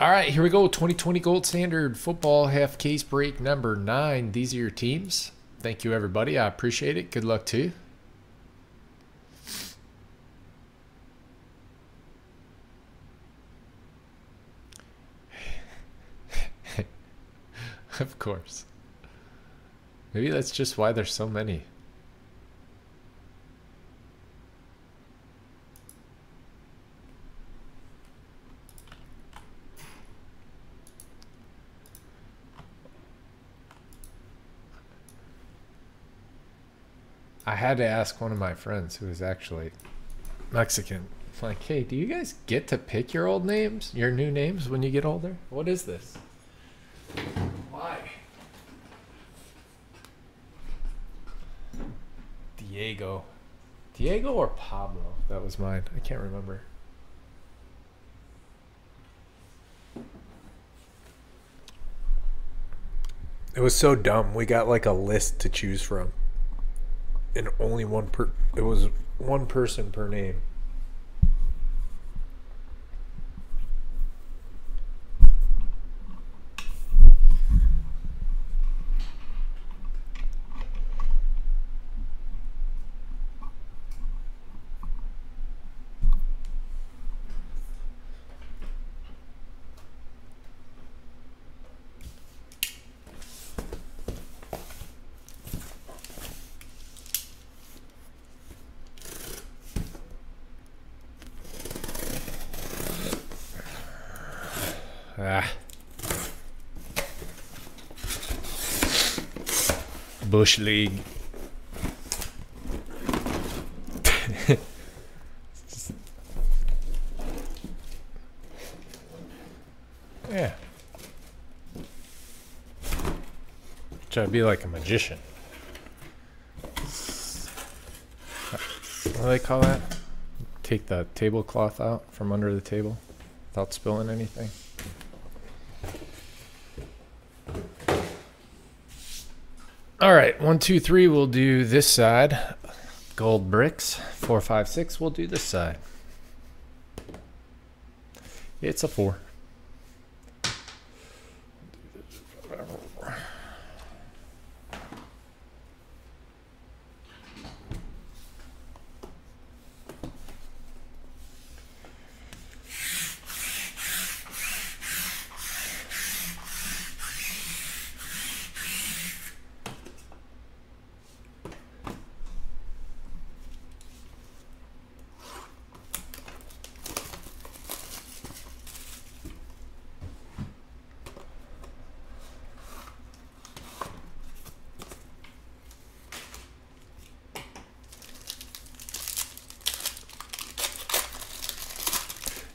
All right, here we go. 2020 Gold Standard Football Half Case Break number nine. These are your teams. Thank you, everybody. I appreciate it. Good luck to you. of course. Maybe that's just why there's so many. I had to ask one of my friends who is actually Mexican. Like, hey, do you guys get to pick your old names, your new names when you get older? What is this? Why? Diego. Diego or Pablo? That was mine. I can't remember. It was so dumb. We got like a list to choose from. And only one per it was one person per name. Ah. Bush League. yeah. Try to be like a magician. What do they call that? Take the tablecloth out from under the table without spilling anything. All right, one, two, three. We'll do this side. Gold bricks. Four, five, six. We'll do this side. It's a four.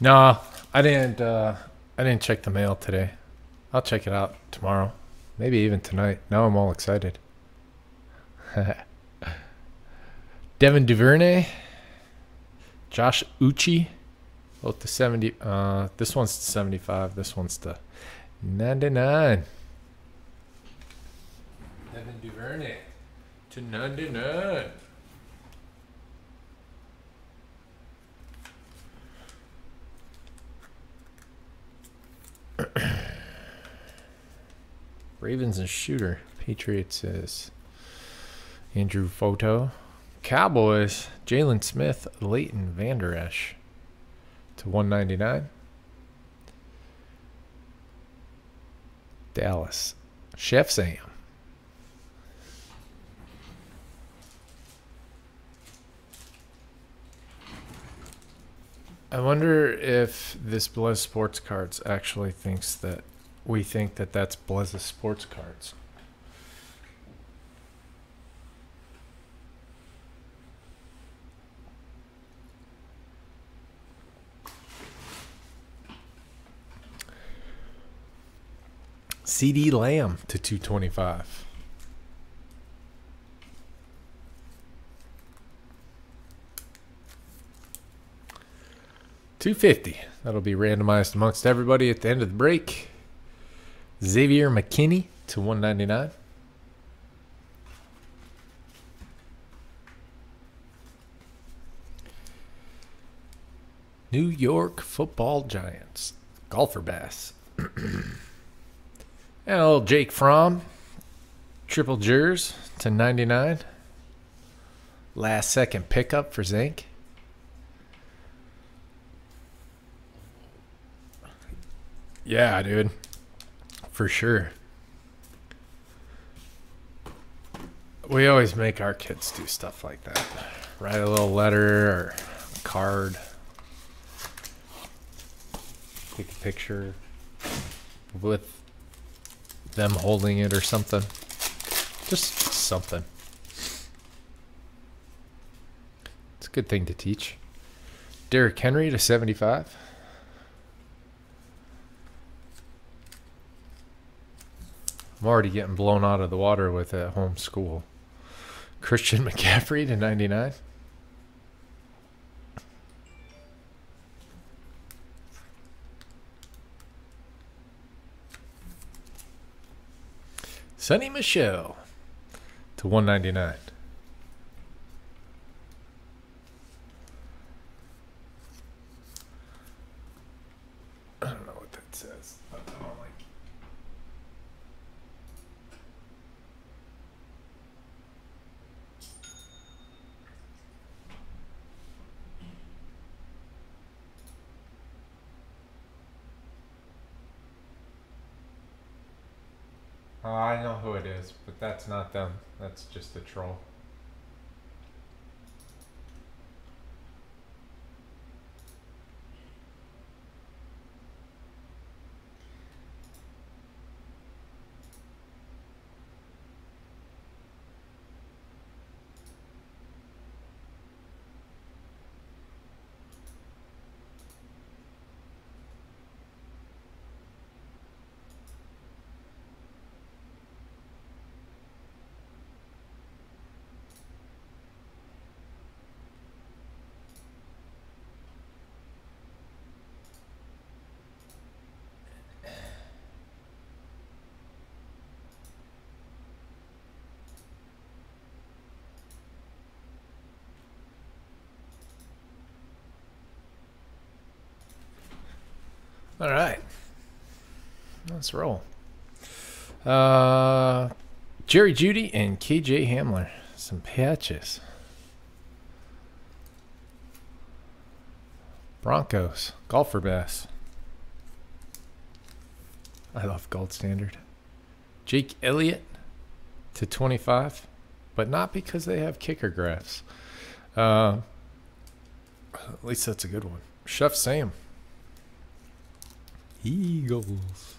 No, I didn't. Uh, I didn't check the mail today. I'll check it out tomorrow, maybe even tonight. Now I'm all excited. Devin Duvernay, Josh Uche, both the seventy. Uh, this one's the seventy-five. This one's the ninety-nine. Devin Duvernay to ninety-nine. Ravens and shooter. Patriots is Andrew Photo. Cowboys, Jalen Smith, Leighton Vander Esch to 199. Dallas, Chef Sam. I wonder if this Blizz Sports Cards actually thinks that we think that that's Blizz Sports Cards. CeeDee Lamb to 225. Two fifty. That'll be randomized amongst everybody at the end of the break. Xavier McKinney to one ninety nine. New York Football Giants. Golfer Bass. L. Jake Fromm. Triple Jers to 99. Last second pickup for Zinc. Yeah, dude. For sure. We always make our kids do stuff like that. Write a little letter or card. Take a picture with them holding it or something. Just something. It's a good thing to teach. Derrick Henry to 75. I'm already getting blown out of the water with at home school. Christian McCaffrey to 99. Sony Michel to 199. I don't know what that says. I don't like Oh, I know who it is, but that's not them. That's just the troll. All right. Let's roll. Uh, Jerry Jeudy and KJ Hamler. Some patches. Broncos. Golfer Bass. I love Gold Standard. Jake Elliott to 25, but not because they have kicker graphs. Uh, at least that's a good one. Chef Sam. Eagles.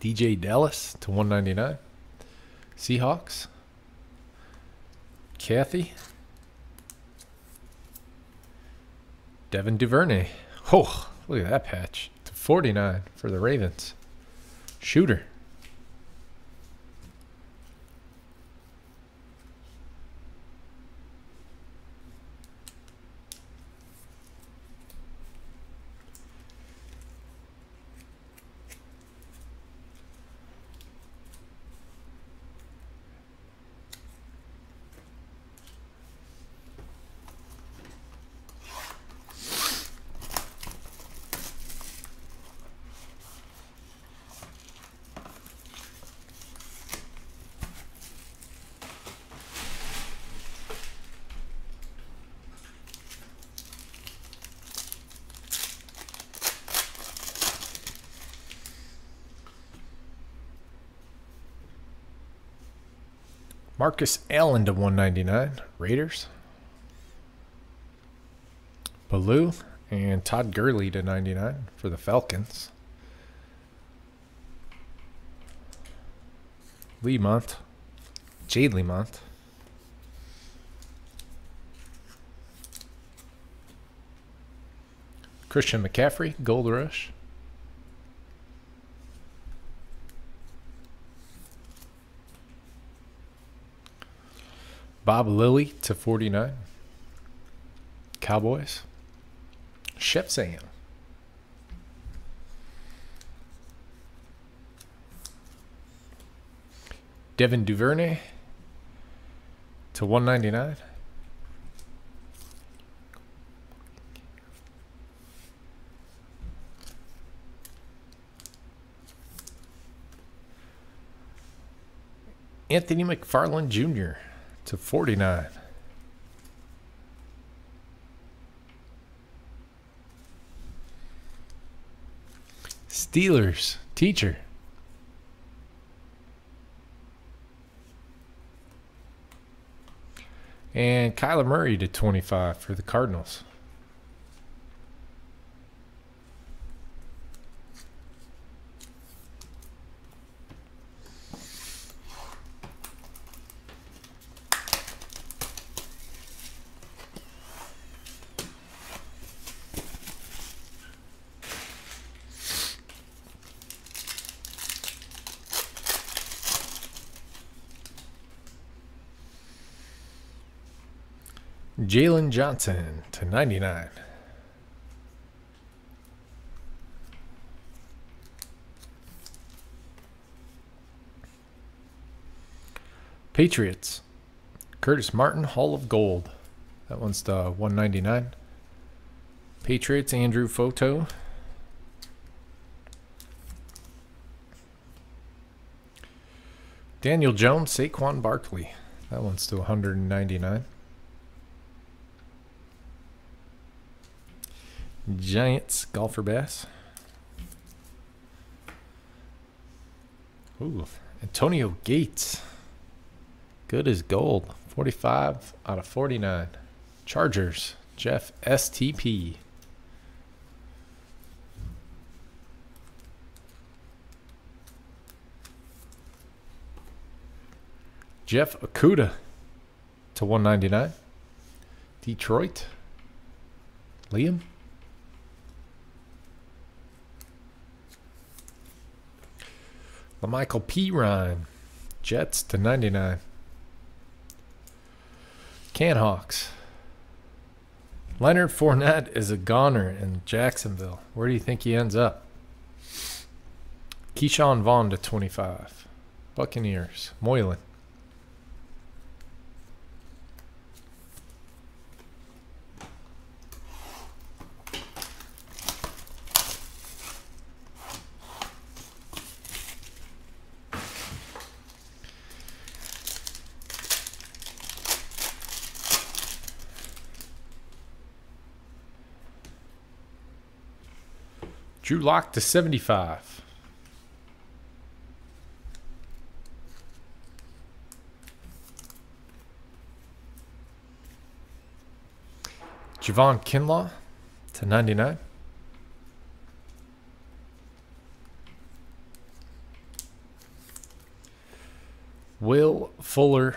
DJ Dallas to 199. Seahawks. Kathy. Devin Duvernay. Oh, look at that patch. To 49 for the Ravens. Shooter. Marcus Allen to 199. Raiders. Baloo and Todd Gurley to 99 for the Falcons. Lemont. Jade Lemont. Christian McCaffrey, Gold Rush. Bob Lilly to 49. Cowboys. Shepsan. Devin Duvernay to 199. Anthony McFarland Jr to 49. Steelers, teacher. And Kyler Murray to 25 for the Cardinals. Jalen Johnson to 99. Patriots. Curtis Martin, Hall of Gold. That one's the 199. Patriots, Andrew Photo. Daniel Jones, Saquon Barkley. That one's to 199. Giants golfer bass. Ooh, Antonio Gates. Good as gold. 45 out of 49. Chargers. Jeff STP. Jeff Okudah to 199. Detroit. Liam. Michael P. Ryan. Jets to 99. Canhawks. Leonard Fournette is a goner in Jacksonville. Where do you think he ends up? Ke'Shawn Vaughn to 25. Buccaneers. Moylan. Drew Lock to 75. Javon Kinlaw to 99. Will Fuller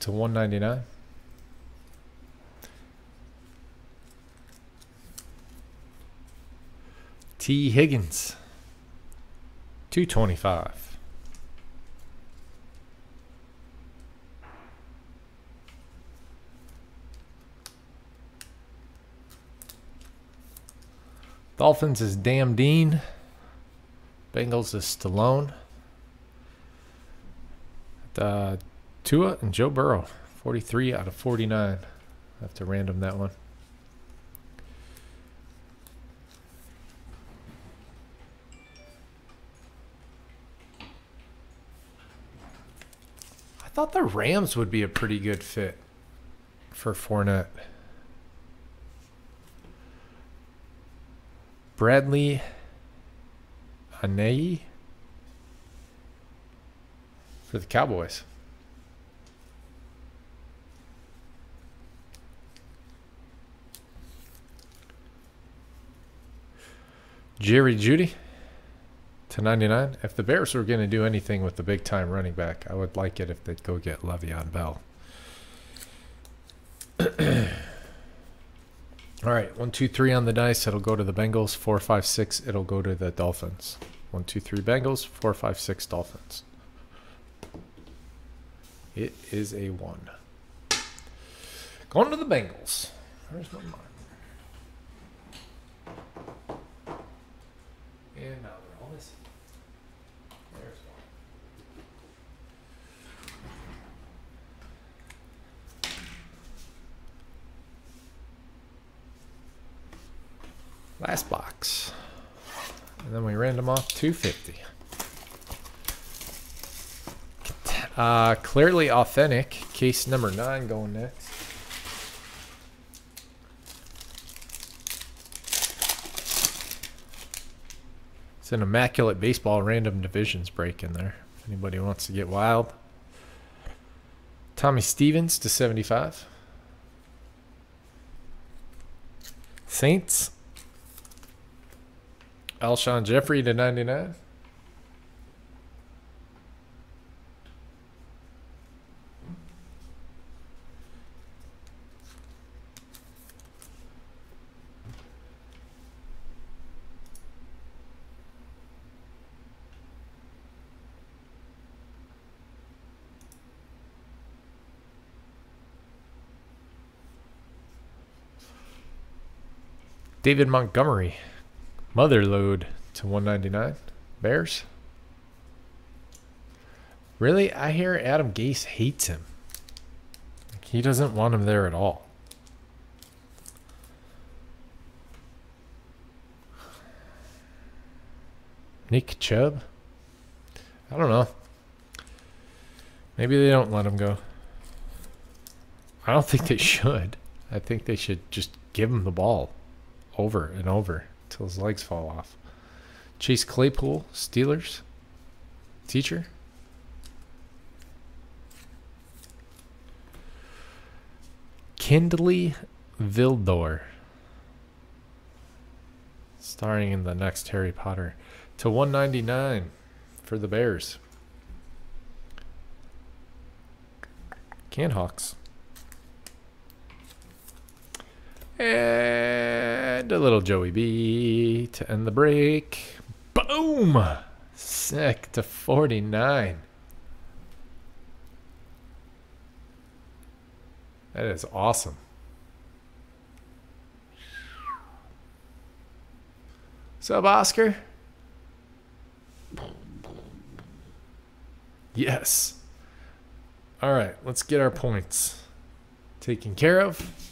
to 199. Tee Higgins, 225. Dolphins is Damn Dean. Bengals is Stallone. Uh, Tua and Joe Burrow, 43 out of 49. I have to random that one. Thought the Rams would be a pretty good fit for Fournette. Bradley Anae for the Cowboys. Jerry Jeudy to 99. If the Bears were going to do anything with the big time running back, I would like it if they'd go get Le'Veon Bell. All right, one, two, three on the dice. It'll go to the Bengals. Four, five, six. It'll go to the Dolphins. One, two, three Bengals. Four, five, six Dolphins. It is a one. Going to the Bengals. Where's my? And now. Last box. And then we random off 250. Uh, clearly authentic. Case number nine going next. It's an immaculate baseball random divisions break in there. If anybody wants to get wild. Tommy Stevens to 75. Saints. Alshon Jeffery to 99. David Montgomery, mother load to 199. Bears. Really? I hear Adam Gase hates him. He doesn't want him there at all. Nick Chubb? I don't know. Maybe they don't let him go. I don't think they should. I think they should just give him the ball over and over until his legs fall off. Chase Claypool, Steelers. Teacher. Kindle Vildor. Starring in the next Harry Potter. To 199 for the Bears. Canhawks. And a little Joey B to end the break. Boom! Sick to 49. That is awesome. Up, Oscar? Yes. All right, let's get our points taken care of.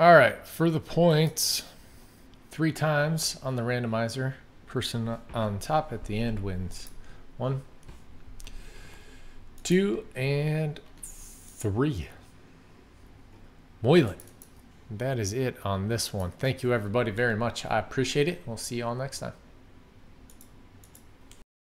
All right, for the points, three times on the randomizer. Person on top at the end wins. One, two, and three. Moylan. That is it on this one. Thank you, everybody, very much. I appreciate it. We'll see you all next time.